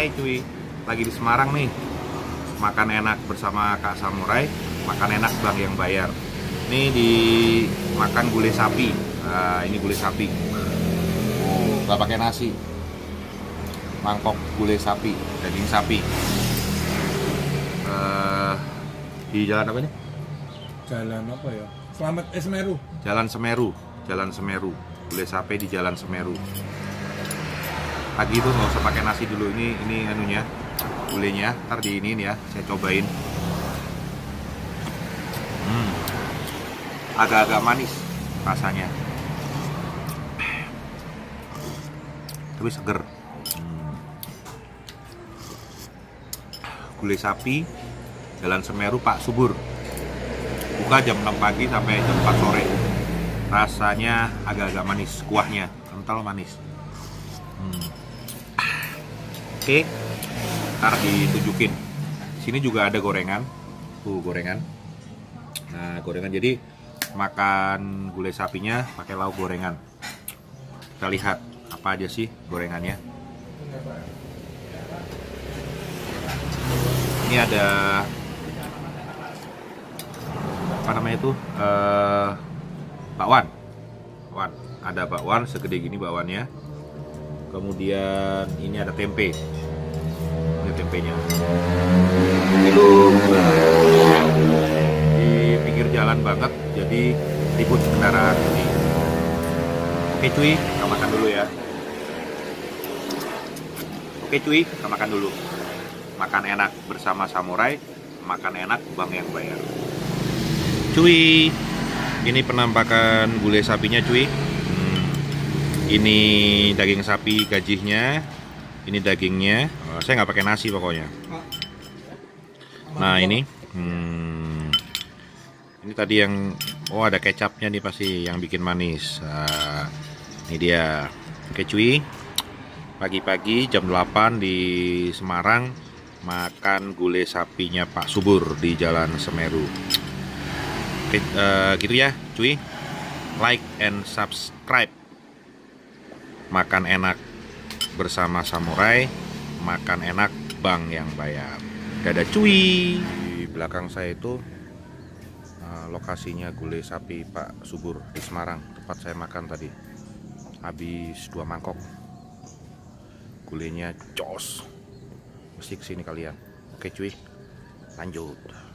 Hai cuy, lagi di Semarang nih Makan enak bersama Kak Samurai Makan enak bang yang bayar Ini di makan gulai sapi nah, Ini gulai sapi Oh, gak pakai nasi Mangkok gulai sapi, daging sapi Eh, Di jalan apa nih? Jalan apa ya? Selamat eh Semeru. Jalan Semeru, Jalan Semeru. Gulai sapi di Jalan Semeru. Pagi itu nggak usah pakai nasi dulu. Ini ini anunya, gulainya. Ntar di ini ya, saya cobain. Hmm. Agak-agak manis rasanya. Tapi seger. Hmm. Gulai sapi, Jalan Semeru Pak Subur buka jam 6 pagi sampai jam 4 sore rasanya agak-agak manis kuahnya kental manis. Oke. Ntar ditunjukin. Sini juga ada gorengan. Tuh gorengan. Nah gorengan. Jadi makan gulai sapinya pakai lauk gorengan. Kita lihat apa aja sih gorengannya. Ini ada apa namanya itu? Eh bakwan. Bakwan. Ada bakwan segede gini bakwannya kemudian ini ada tempe. Ini tempenya. Itu di pinggir jalan banget jadi ribut kendaraan ini. Oke cuy kita makan dulu ya. Oke cuy kita makan dulu. Makan enak bersama samurai makan enak bang yang bayar. Cuy ini penampakan gulai sapinya cuy ini daging sapi gajihnya. Ini dagingnya. Oh, saya nggak pakai nasi pokoknya. Nah ini. Hmm, ini tadi yang oh ada kecapnya nih pasti yang bikin manis. Nah, ini dia. Oke cuy. Pagi-pagi jam 8 di Semarang makan gulai sapinya Pak Subur di Jalan Semeru. Oke, eh, gitu ya, cuy. Like and subscribe. Makan enak bersama samurai, makan enak bang yang bayar. Dadah cuy. Di belakang saya itu eh, lokasinya gulai sapi Pak Subur di Semarang, tempat saya makan tadi. Habis dua mangkok. Gulainya jos. Mesti ke sini kalian. Oke cuy, lanjut.